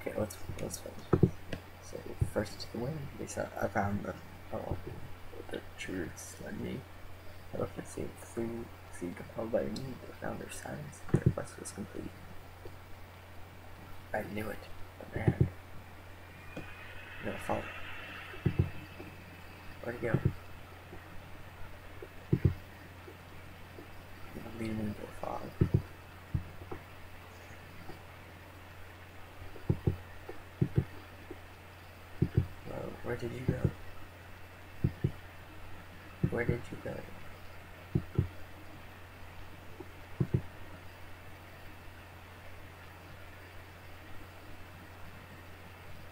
Okay, let's let's finish. So first to the win. They said I found the oh, the truths led me. I looked and see flew see compelled by me, but found their signs. Their quest was complete. I knew it, but man, gonna follow. Where'd he go? Leading into a fog. Well, where did you go? Where did you go?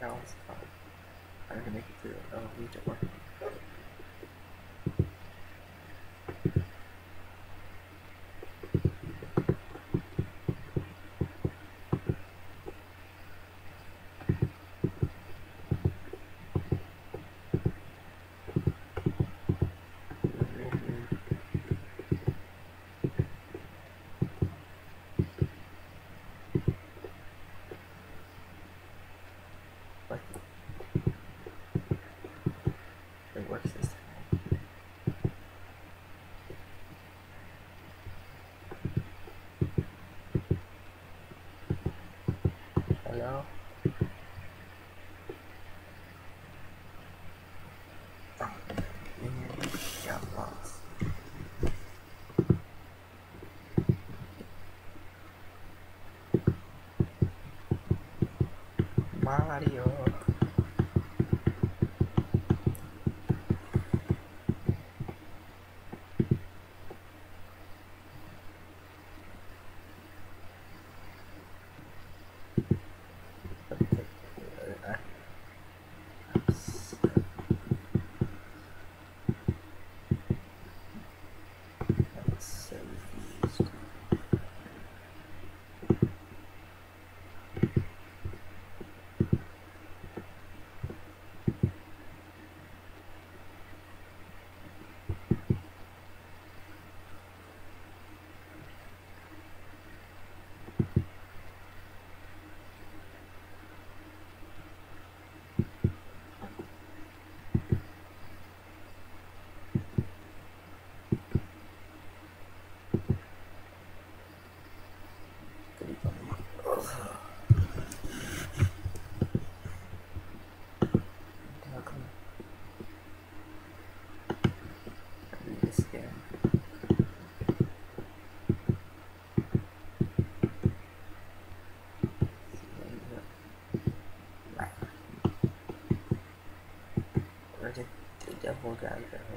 Now it's fine. I'm gonna make it through. Oh, we don't work. The devil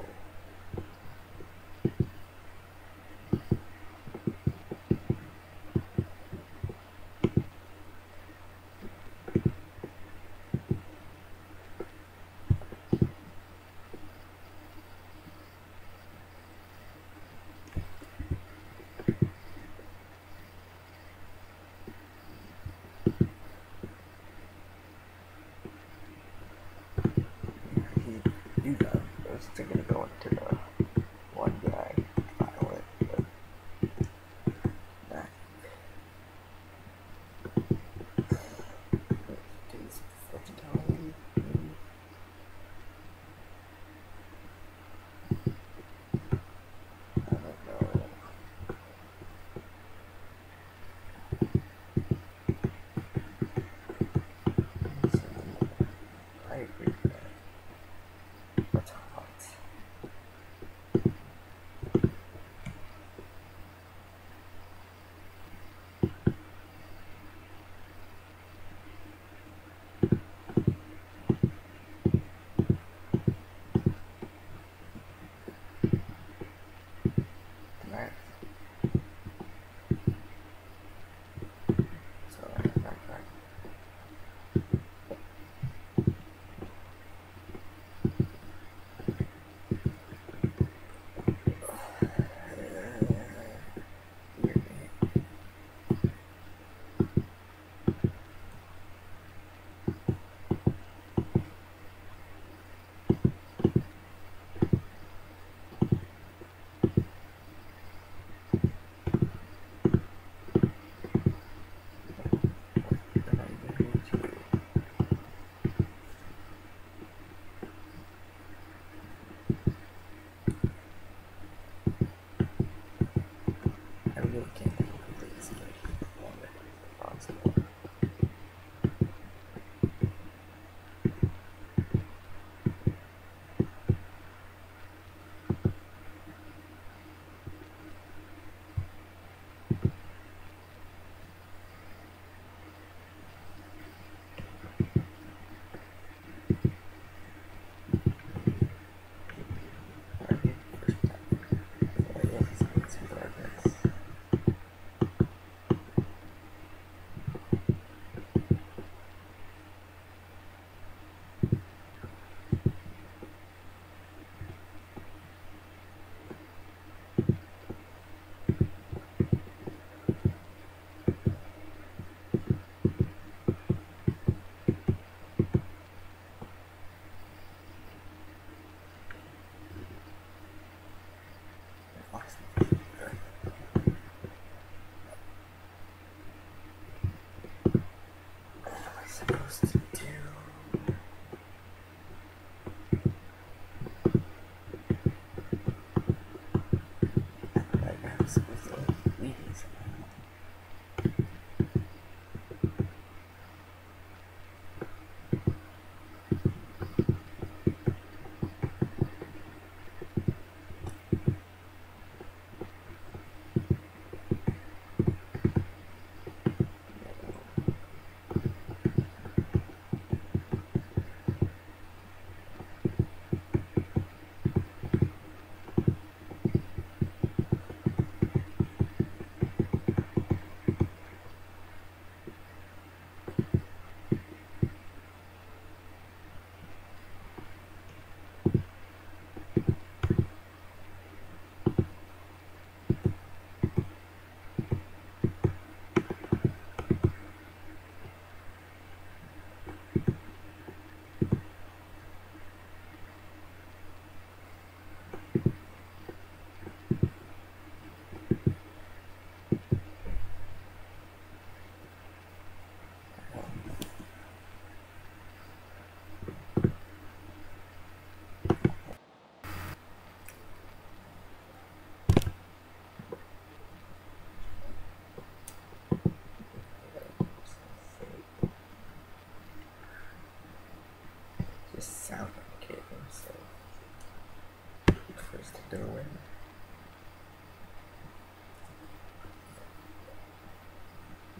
first the doorway.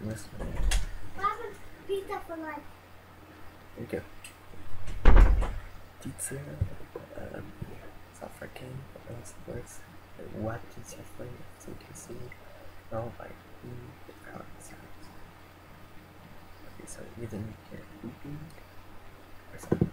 Listen, What pizza for lunch? there you go. Pizza, um, what else works? What pizza flavor, so you can see all by the different sounds. Okay, so you get beeping or sounds.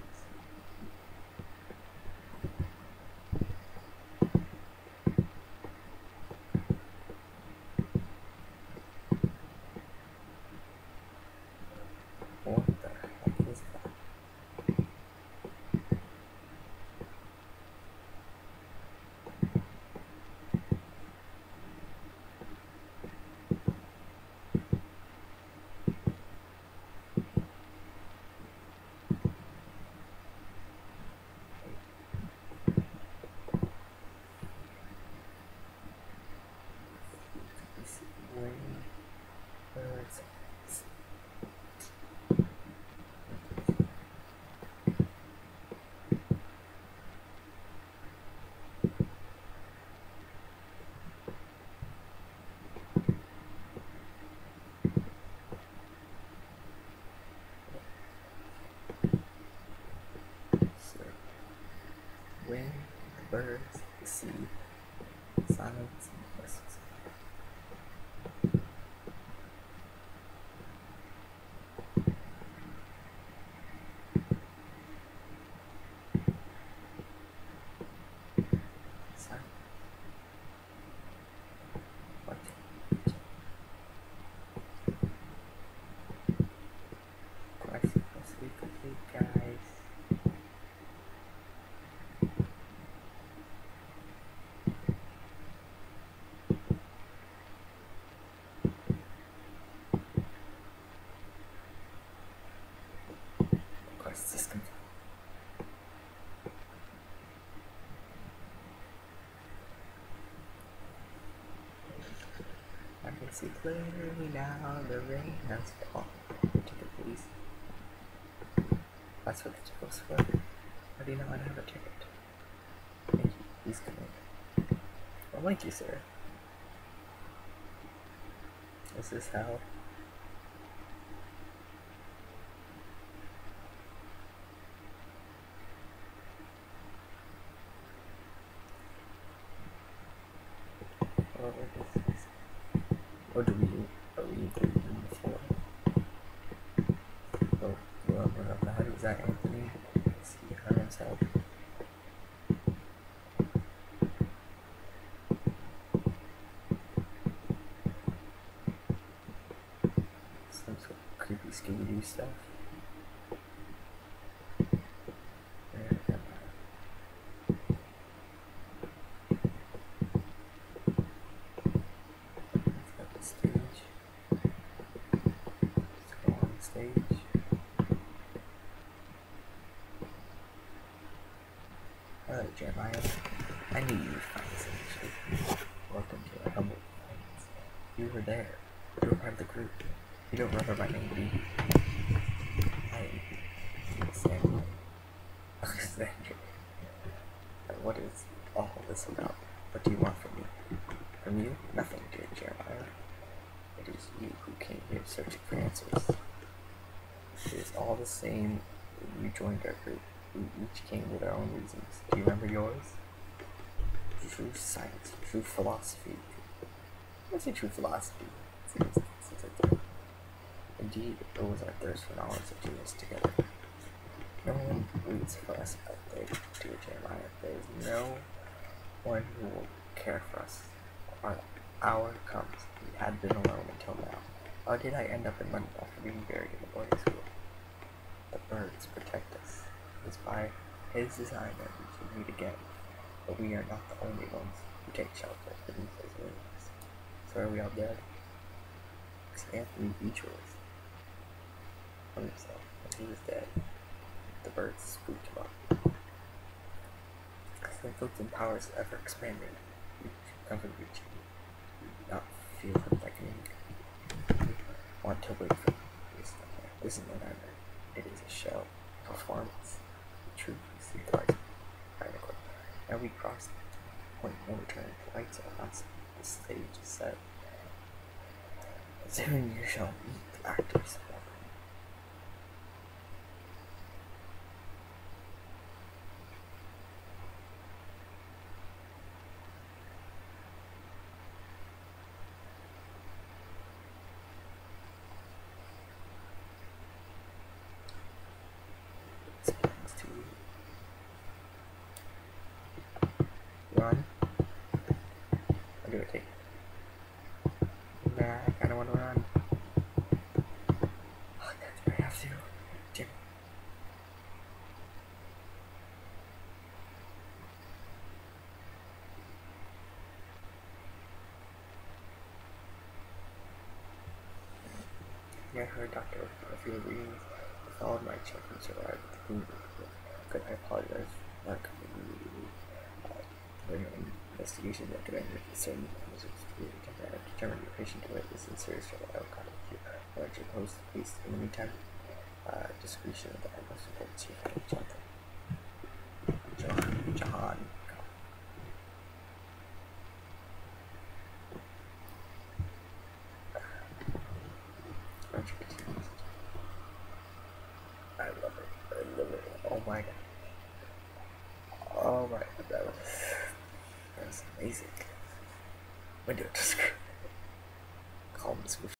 What the heck is that? This way, Uh, it? So, wind, birds, the sea, silence, and whistles. Silence. What? Quest must be complete, guys. Quest is complete. See clearly now the rain has fallen. to the please. That's what do you know I don't have a ticket? Thank you. Please come in. Well, thank you, sir. Is this how? stage. Hello, Jeremiah. I knew you would find this eventually. Welcome to our humble place. You were there. You were part of the group. You don't remember my name, do you? I am Samuel. Alexander. What is all this about? What do you want from me? From you? Nothing, dear Jeremiah. It is you who came here searching for answers. Is all the same you joined our group. We each came with our own reasons. Do you remember yours? True science, true philosophy. I say true philosophy. Indeed, it was our thirst for knowledge that drew us together. No one reads for us out there, dear Jeremiah. There is no one who will care for us. Our hour comes. We had been alone until now. How did I end up in London after being buried in a boarding school? The birds protect us. It is by his design that we can meet again. But we are not the only ones who take shelter beneath his wings. So are we all dead? Because Anthony Beechworth was on himself when he was dead. The birds spooked him up. Conflict powers ever expanding. Ever reaching. Not feel him beckoning. Want to wait for this. This is no nightmare. It is a show. Performance. The Truth is the Now we cross the point no return. The lights are on. The stage is set. Soon you shall meet the actors. Run. I'll do it take. Nah, I kinda wanna run. Oh, I have to. Jim. Yeah, I heard Dr. Readings. I followed my check and survived the. Good, I apologize for not coming immediately. Uh, during an investigation of the community to determine your patient to witness in serious. I will contact you. I'll let you post the police. In the meantime, uh, discretion of the utmost importance. Chief Jonathan. John. Jahan.